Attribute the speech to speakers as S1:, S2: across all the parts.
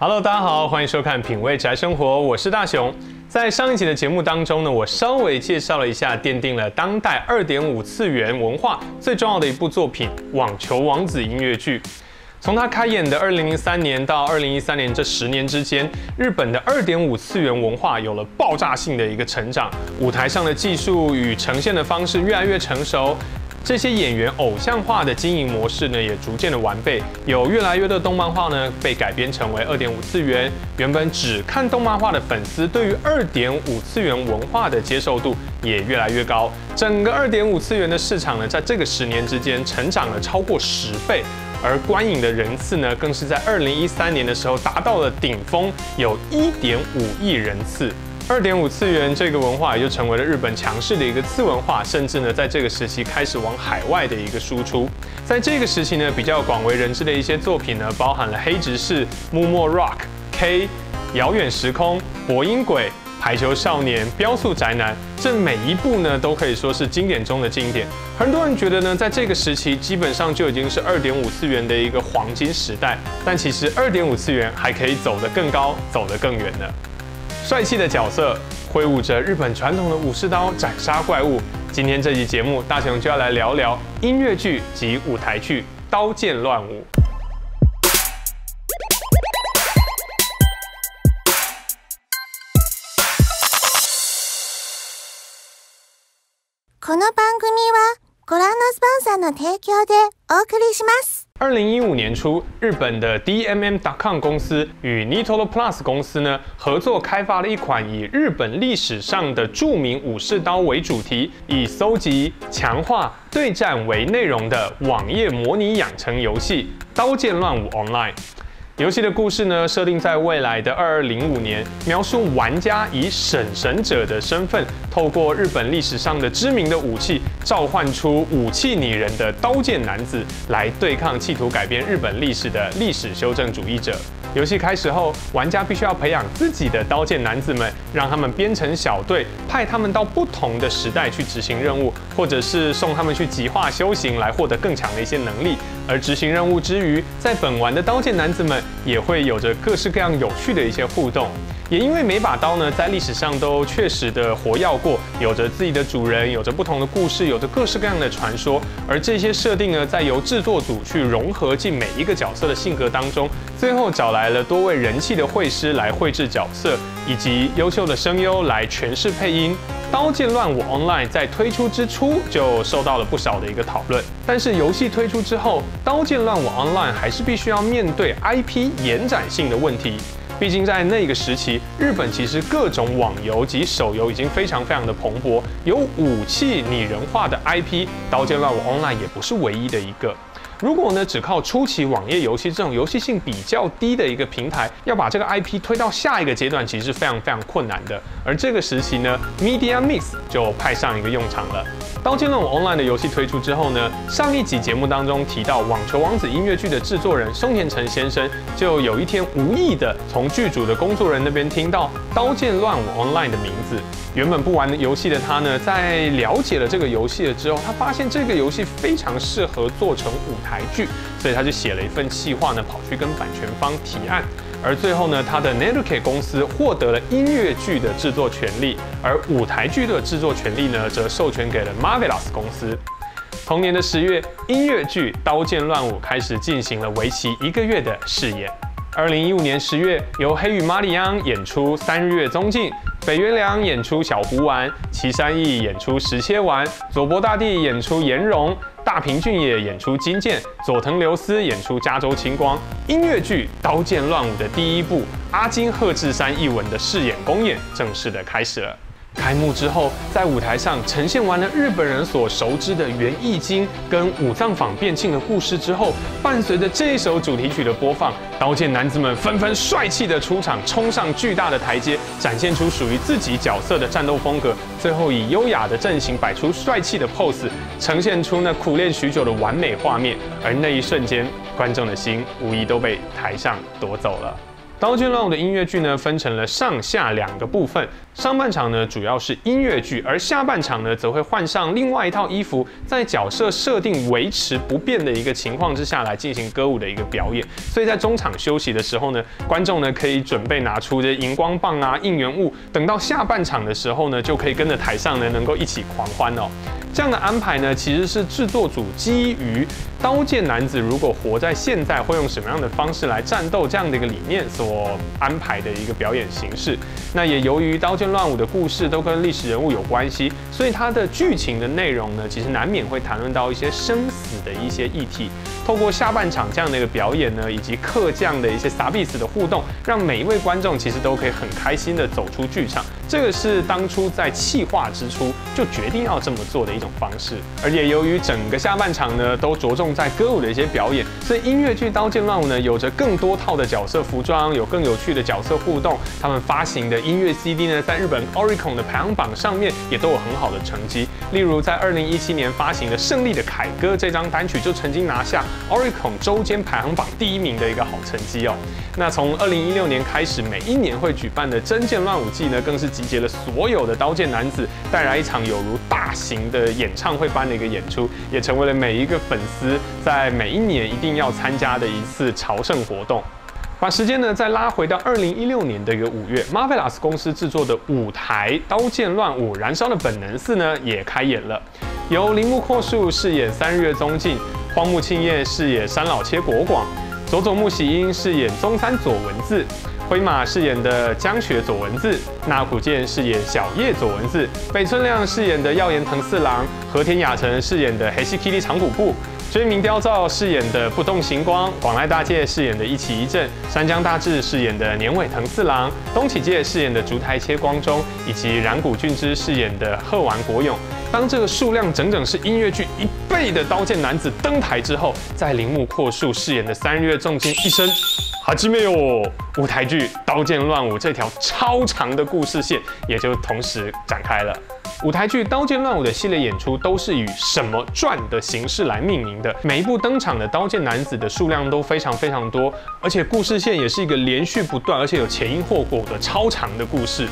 S1: Hello，大家好，欢迎收看《品味宅生活》，我是大雄。在上一集的节目当中呢，我稍微介绍了一下奠定了当代二点五次元文化最重要的一部作品《网球王子》音乐剧。从它开演的二零零三年到二零一三年这十年之间，日本的二点五次元文化有了爆炸性的一个成长，舞台上的技术与呈现的方式越来越成熟。这些演员偶像化的经营模式呢，也逐渐的完备，有越来越多的动漫画呢被改编成为二点五次元。原本只看动漫画的粉丝，对于二点五次元文化的接受度也越来越高。整个二点五次元的市场呢，在这个十年之间成长了超过十倍，而观影的人次呢，更是在二零一三年的时候达到了顶峰，有一点五亿人次。二点五次元这个文化也就成为了日本强势的一个次文化，甚至呢，在这个时期开始往海外的一个输出。在这个时期呢，比较广为人知的一些作品呢，包含了黑执事、木墨 Rock、K、遥远时空、博音鬼、排球少年、标速宅男，这每一部呢，都可以说是经典中的经典。很多人觉得呢，在这个时期基本上就已经是二点五次元的一个黄金时代，但其实二点五次元还可以走得更高，走得更远呢。帅气的角色挥舞着日本传统的武士刀斩杀怪物。今天这期节目，大雄就要来聊聊音乐剧及舞台剧《刀剑乱舞》。
S2: この番組はご覧のスポンサーの提供でお送りします。
S1: 二零一五年初，日本的 DMM.com 公司与 Nitro Plus 公司呢合作开发了一款以日本历史上的著名武士刀为主题，以搜集、强化、对战为内容的网页模拟养成游戏《刀剑乱舞 Online》。游戏的故事呢，设定在未来的二二零五年，描述玩家以审神者的身份，透过日本历史上的知名的武器，召唤出武器拟人的刀剑男子，来对抗企图改变日本历史的历史修正主义者。游戏开始后，玩家必须要培养自己的刀剑男子们，让他们编成小队，派他们到不同的时代去执行任务，或者是送他们去极化修行，来获得更强的一些能力。而执行任务之余，在本玩的刀剑男子们也会有着各式各样有趣的一些互动。也因为每把刀呢，在历史上都确实的活跃过，有着自己的主人，有着不同的故事，有着各式各样的传说。而这些设定呢，在由制作组去融合进每一个角色的性格当中，最后找来了多位人气的绘师来绘制角色，以及优秀的声优来诠释配音。《刀剑乱舞 Online》在推出之初就受到了不少的一个讨论，但是游戏推出之后，《刀剑乱舞 Online》还是必须要面对 IP 延展性的问题。毕竟在那个时期，日本其实各种网游及手游已经非常非常的蓬勃，有武器拟人化的 IP，《刀剑乱舞 Online》也不是唯一的一个。如果呢，只靠初期网页游戏这种游戏性比较低的一个平台，要把这个 IP 推到下一个阶段，其实是非常非常困难的。而这个时期呢，Media Mix 就派上一个用场了。刀剑乱舞 Online 的游戏推出之后呢，上一集节目当中提到《网球王子》音乐剧的制作人松田诚先生，就有一天无意的从剧组的工作人那边听到《刀剑乱舞 Online》的名字。原本不玩游戏的他呢，在了解了这个游戏了之后，他发现这个游戏非常适合做成舞台台剧，所以他就写了一份企划呢，跑去跟版权方提案。而最后呢，他的 Netke 公司获得了音乐剧的制作权利，而舞台剧的制作权利呢，则授权给了 Marvelous 公司。同年的十月，音乐剧《刀剑乱舞》开始进行了为期一个月的试演。二零一五年十月，由黑羽玛里央演出《三日月宗近》。北原良演出小胡丸，岐山义演出石切丸，佐伯大地演出岩荣，大平俊也演出金剑，佐藤留斯演出加州青光。音乐剧《刀剑乱舞》的第一部阿金贺志山一文的饰演公演正式的开始了。开幕之后，在舞台上呈现完了日本人所熟知的元义经跟武藏坊变庆的故事之后，伴随着这一首主题曲的播放，刀剑男子们纷纷帅气的出场，冲上巨大的台阶，展现出属于自己角色的战斗风格。最后以优雅的阵型摆出帅气的 pose，呈现出那苦练许久的完美画面。而那一瞬间，观众的心无疑都被台上夺走了。刀剑乱舞的音乐剧呢，分成了上下两个部分。上半场呢，主要是音乐剧，而下半场呢，则会换上另外一套衣服，在角色设定维持不变的一个情况之下来进行歌舞的一个表演。所以在中场休息的时候呢，观众呢可以准备拿出这荧光棒啊、应援物，等到下半场的时候呢，就可以跟着台上呢能够一起狂欢哦。这样的安排呢，其实是制作组基于刀剑男子如果活在现在会用什么样的方式来战斗这样的一个理念所我安排的一个表演形式。那也由于刀剑乱舞的故事都跟历史人物有关系，所以它的剧情的内容呢，其实难免会谈论到一些生死的一些议题。透过下半场这样的一个表演呢，以及客将的一些撒币死的互动，让每一位观众其实都可以很开心的走出剧场。这个是当初在企划之初就决定要这么做的一种方式。而且由于整个下半场呢都着重在歌舞的一些表演，所以音乐剧《刀剑乱舞》呢有着更多套的角色服装，有更有趣的角色互动。他们发行的音乐 CD 呢，在日本 Oricon 的排行榜上面也都有很好的成绩。例如在二零一七年发行的《胜利的凯歌》这张单曲就曾经拿下 Oricon 周间排行榜第一名的一个好成绩哦。那从二零一六年开始，每一年会举办的真剑乱舞季呢，更是集结了所有的刀剑男子，带来一场有如大型的演唱会般的一个演出，也成为了每一个粉丝在每一年一定要参加的一次朝圣活动。把时间呢再拉回到二零一六年的一个五月，Marvelous 公司制作的舞台《刀剑乱舞：燃烧的本能四》呢也开演了，由铃木阔树饰演三日月宗近，荒木庆彦饰演山老切国广。佐佐木喜英饰演中山佐文字，灰马饰演的江雪佐文字，那古剑饰演小叶佐文字，北村亮饰演的耀岩藤四郎，和田雅成饰演的黑西 Kitty 长谷部，追名雕造饰演的不动行光，广濑大介饰演的一起一阵，山江大志饰演的年尾藤四郎，东启介饰演的竹台切光中，以及染谷俊之饰演的鹤丸国勇。当这个数量整整是音乐剧一倍的刀剑男子登台之后，在铃木阔树饰演的三月重金一声“哈基没有”，舞台剧《刀剑乱舞》这条超长的故事线也就同时展开了。舞台剧《刀剑乱舞》的系列演出都是以什么传的形式来命名的，每一部登场的刀剑男子的数量都非常非常多，而且故事线也是一个连续不断，而且有前因后果的超长的故事。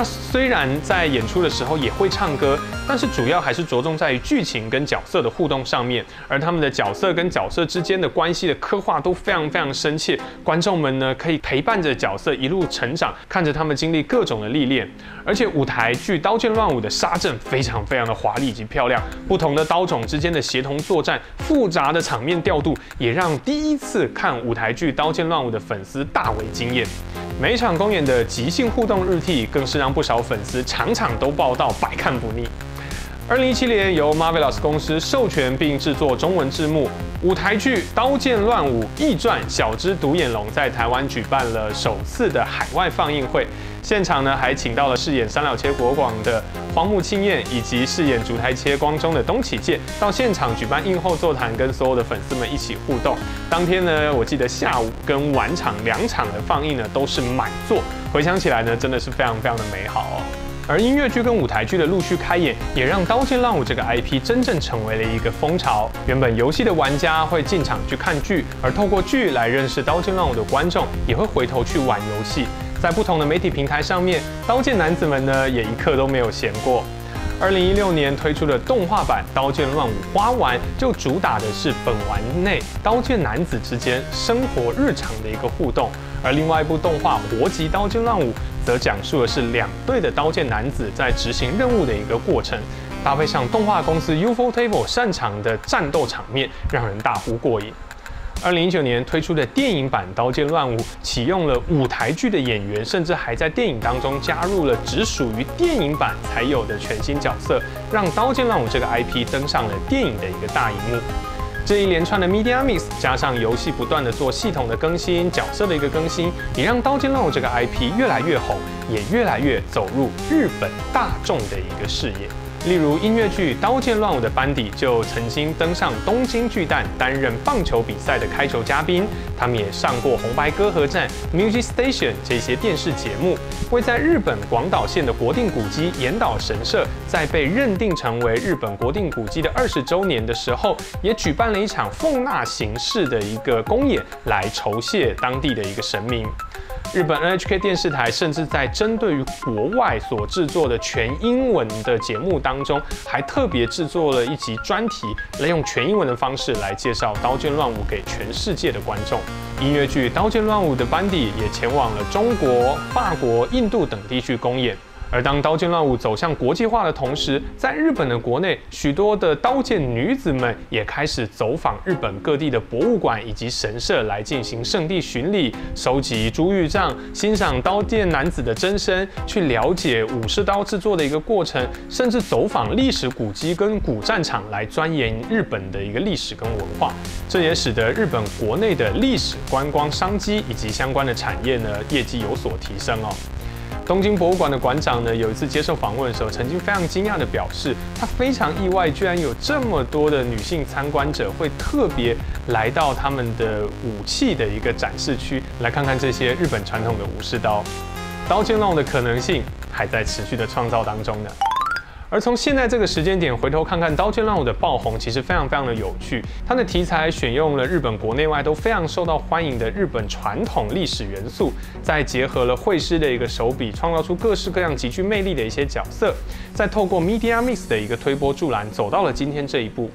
S1: 他虽然在演出的时候也会唱歌，但是主要还是着重在于剧情跟角色的互动上面，而他们的角色跟角色之间的关系的刻画都非常非常深切，观众们呢可以陪伴着角色一路成长，看着他们经历各种的历练，而且舞台剧《刀剑乱舞》的杀阵非常非常的华丽以及漂亮，不同的刀种之间的协同作战，复杂的场面调度，也让第一次看舞台剧《刀剑乱舞》的粉丝大为惊艳。每场公演的即兴互动日替，更是让不少粉丝场场都报道，百看不腻。二零一七年，由 Marvelous 公司授权并制作中文字幕舞台剧《刀剑乱舞》异传，小之独眼龙在台湾举办了首次的海外放映会。现场呢，还请到了饰演三老切国广的荒木清彦，以及饰演竹台切光中的东启介，到现场举办映后座谈，跟所有的粉丝们一起互动。当天呢，我记得下午跟晚场两场的放映呢，都是满座。回想起来呢，真的是非常非常的美好哦。而音乐剧跟舞台剧的陆续开演，也让《刀剑乱舞》这个 IP 真正成为了一个风潮。原本游戏的玩家会进场去看剧，而透过剧来认识《刀剑乱舞》的观众，也会回头去玩游戏。在不同的媒体平台上面，刀剑男子们呢也一刻都没有闲过。二零一六年推出的动画版《刀剑乱舞花丸》，就主打的是本丸内刀剑男子之间生活日常的一个互动，而另外一部动画《活级刀剑乱舞》则讲述的是两队的刀剑男子在执行任务的一个过程，搭配上动画公司 UFO Table 擅长的战斗场面，让人大呼过瘾。二零一九年推出的电影版《刀剑乱舞》启用了舞台剧的演员，甚至还在电影当中加入了只属于电影版才有的全新角色，让《刀剑乱舞》这个 IP 登上了电影的一个大荧幕。这一连串的 Media Mix 加上游戏不断的做系统的更新、角色的一个更新，也让《刀剑乱舞》这个 IP 越来越红，也越来越走入日本大众的一个视野。例如音乐剧《刀剑乱舞》的班底就曾经登上东京巨蛋担任棒球比赛的开球嘉宾，他们也上过红白歌合战、Music Station 这些电视节目。为在日本广岛县的国定古迹岩岛神社，在被认定成为日本国定古迹的二十周年的时候，也举办了一场奉纳形式的一个公演，来酬谢当地的一个神明。日本 NHK 电视台甚至在针对于国外所制作的全英文的节目当中，还特别制作了一集专题，来用全英文的方式来介绍《刀剑乱舞》给全世界的观众。音乐剧《刀剑乱舞》的班底也前往了中国、法国、印度等地去公演。而当《刀剑乱舞》走向国际化的同时，在日本的国内，许多的刀剑女子们也开始走访日本各地的博物馆以及神社，来进行圣地巡礼，收集珠玉杖，欣赏刀剑男子的真身，去了解武士刀制作的一个过程，甚至走访历史古迹跟古战场，来钻研日本的一个历史跟文化。这也使得日本国内的历史观光商机以及相关的产业呢，业绩有所提升哦。东京博物馆的馆长呢，有一次接受访问的时候，曾经非常惊讶的表示，他非常意外，居然有这么多的女性参观者会特别来到他们的武器的一个展示区，来看看这些日本传统的武士刀。刀剑弄的可能性还在持续的创造当中呢。而从现在这个时间点回头看看《刀剑乱舞》的爆红，其实非常非常的有趣。它的题材选用了日本国内外都非常受到欢迎的日本传统历史元素，再结合了绘师的一个手笔，创造出各式各样极具魅力的一些角色，再透过 Media Mix 的一个推波助澜，走到了今天这一步。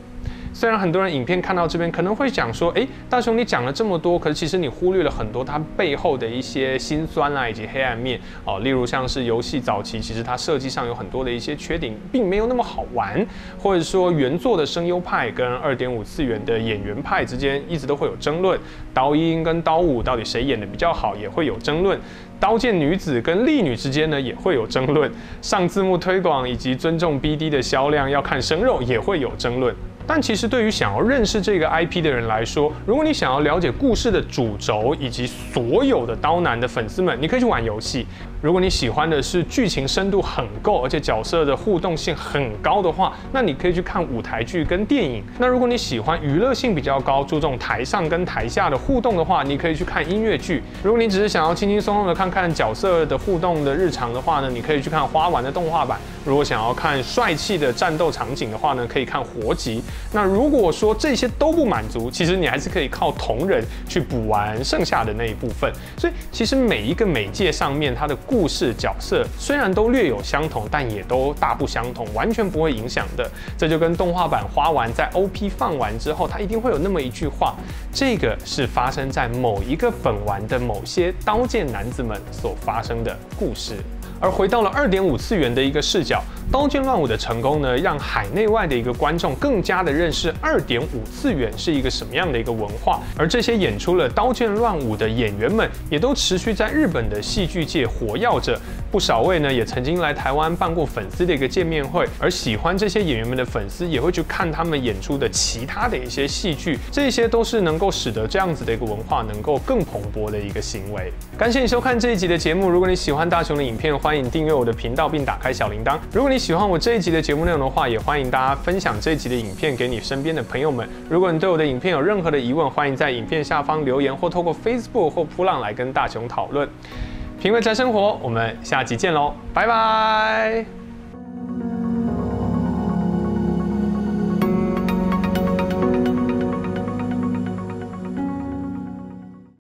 S1: 虽然很多人影片看到这边可能会讲说，哎，大雄你讲了这么多，可是其实你忽略了很多它背后的一些辛酸啦，以及黑暗面哦。例如像是游戏早期，其实它设计上有很多的一些缺点，并没有那么好玩，或者说原作的声优派跟二点五次元的演员派之间一直都会有争论，刀音跟刀舞到底谁演的比较好，也会有争论。刀剑女子跟丽女之间呢，也会有争论。上字幕推广以及尊重 BD 的销量要看生肉，也会有争论。但其实对于想要认识这个 IP 的人来说，如果你想要了解故事的主轴以及所有的刀男的粉丝们，你可以去玩游戏。如果你喜欢的是剧情深度很够，而且角色的互动性很高的话，那你可以去看舞台剧跟电影。那如果你喜欢娱乐性比较高，注重台上跟台下的互动的话，你可以去看音乐剧。如果你只是想要轻轻松松的看看角色的互动的日常的话呢，你可以去看花丸的动画版。如果想要看帅气的战斗场景的话呢，可以看活集。那如果说这些都不满足，其实你还是可以靠同人去补完剩下的那一部分。所以其实每一个媒介上面它的。故事角色虽然都略有相同，但也都大不相同，完全不会影响的。这就跟动画版花完在 OP 放完之后，它一定会有那么一句话，这个是发生在某一个本丸的某些刀剑男子们所发生的故事。而回到了二点五次元的一个视角，《刀剑乱舞》的成功呢，让海内外的一个观众更加的认识二点五次元是一个什么样的一个文化。而这些演出了《刀剑乱舞》的演员们，也都持续在日本的戏剧界活跃着。不少位呢，也曾经来台湾办过粉丝的一个见面会。而喜欢这些演员们的粉丝，也会去看他们演出的其他的一些戏剧。这些都是能够使得这样子的一个文化能够更蓬勃的一个行为。感谢你收看这一集的节目。如果你喜欢大雄的影片，欢迎订阅我的频道并打开小铃铛。如果你喜欢我这一集的节目内容的话，也欢迎大家分享这一集的影片给你身边的朋友们。如果你对我的影片有任何的疑问，欢迎在影片下方留言，或透过 Facebook 或扑浪来跟大雄讨论。品味宅生活，我们下集见喽，拜拜。